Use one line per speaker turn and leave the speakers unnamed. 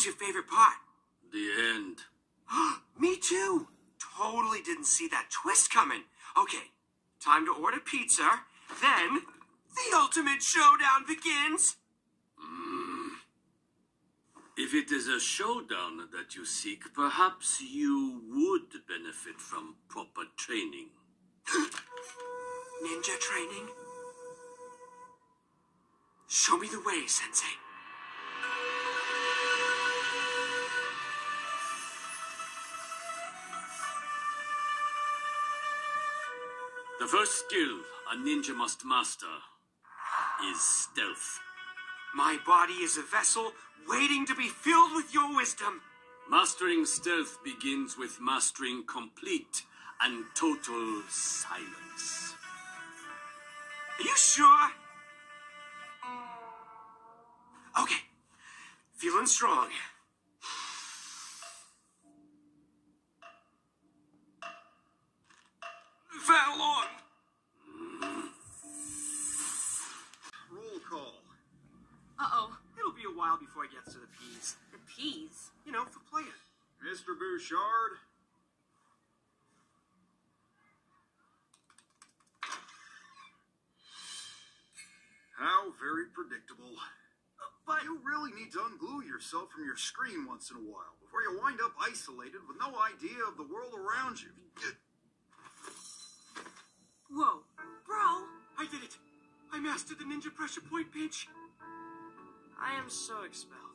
was your favorite part?
The end.
Me too. Totally didn't see that twist coming. Okay, time to order pizza. Then, the ultimate showdown begins. Mm.
If it is a showdown that you seek, perhaps you would benefit from proper training.
Ninja training? Show me the way, Sensei.
The first skill a ninja must master is stealth.
My body is a vessel waiting to be filled with your wisdom.
Mastering stealth begins with mastering complete and total silence.
Are you sure? Okay. Feeling strong. While before he gets to the peas.
The peas.
You know, for playing.
Mr. Bouchard. How very predictable. Uh, But you really need to unglue yourself from your screen once in a while before you wind up isolated with no idea of the world around you.
Whoa. Bro,
I did it. I mastered the ninja pressure point pinch. So expelled.